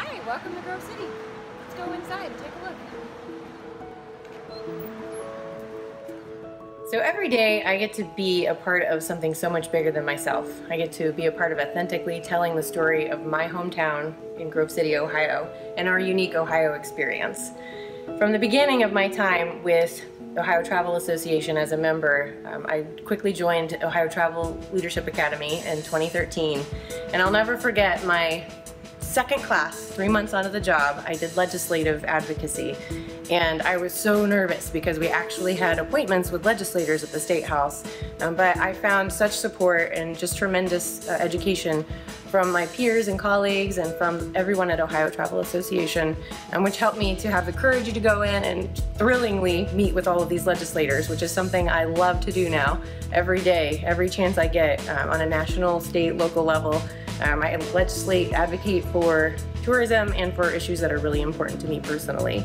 Hi, welcome to Grove City. Let's go inside and take a look. So every day I get to be a part of something so much bigger than myself. I get to be a part of authentically telling the story of my hometown in Grove City, Ohio, and our unique Ohio experience. From the beginning of my time with Ohio Travel Association as a member, um, I quickly joined Ohio Travel Leadership Academy in 2013, and I'll never forget my second class, three months onto the job, I did legislative advocacy. And I was so nervous because we actually had appointments with legislators at the State House. Um, but I found such support and just tremendous uh, education from my peers and colleagues and from everyone at Ohio Travel Association, um, which helped me to have the courage to go in and thrillingly meet with all of these legislators, which is something I love to do now every day, every chance I get um, on a national, state, local level. Um, I legislate, advocate for tourism and for issues that are really important to me personally.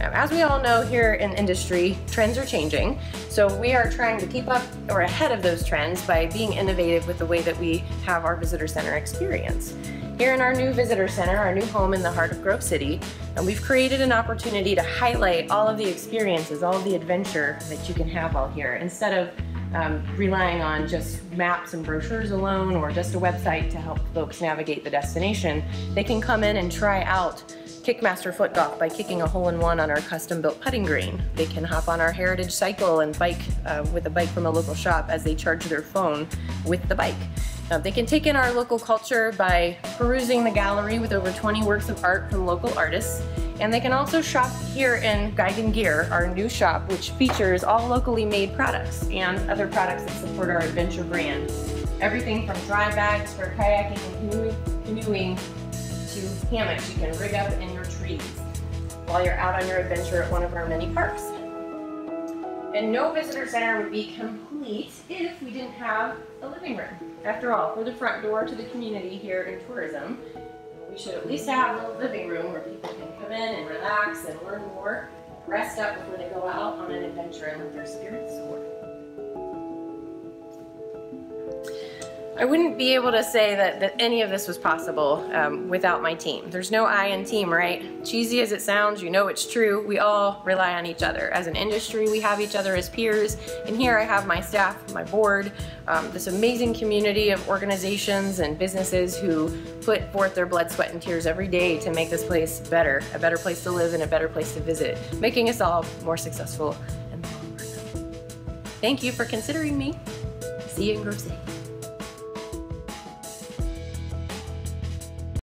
As we all know here in industry, trends are changing. So we are trying to keep up or ahead of those trends by being innovative with the way that we have our visitor center experience. Here in our new visitor center, our new home in the heart of Grove City, and we've created an opportunity to highlight all of the experiences, all of the adventure that you can have while here instead of um, relying on just maps and brochures alone or just a website to help folks navigate the destination, they can come in and try out Kickmaster Foot Golf by kicking a hole-in-one on our custom-built putting green. They can hop on our Heritage Cycle and bike uh, with a bike from a local shop as they charge their phone with the bike. Uh, they can take in our local culture by perusing the gallery with over 20 works of art from local artists and they can also shop here in Geigen Gear, our new shop, which features all locally made products and other products that support our adventure brand. Everything from dry bags for kayaking and canoeing to hammocks you can rig up in your trees while you're out on your adventure at one of our many parks. And no visitor center would be complete if we didn't have a living room. After all, for the front door to the community here in tourism, we should at least have a living room where people can come in and relax and learn more, rest up before they go out on an adventure and let their spirits soar. I wouldn't be able to say that, that any of this was possible um, without my team. There's no I in team, right? Cheesy as it sounds, you know it's true. We all rely on each other. As an industry, we have each other as peers. And here I have my staff, my board, um, this amazing community of organizations and businesses who put forth their blood, sweat, and tears every day to make this place better, a better place to live and a better place to visit, making us all more successful. Thank you for considering me. See you in Grove City.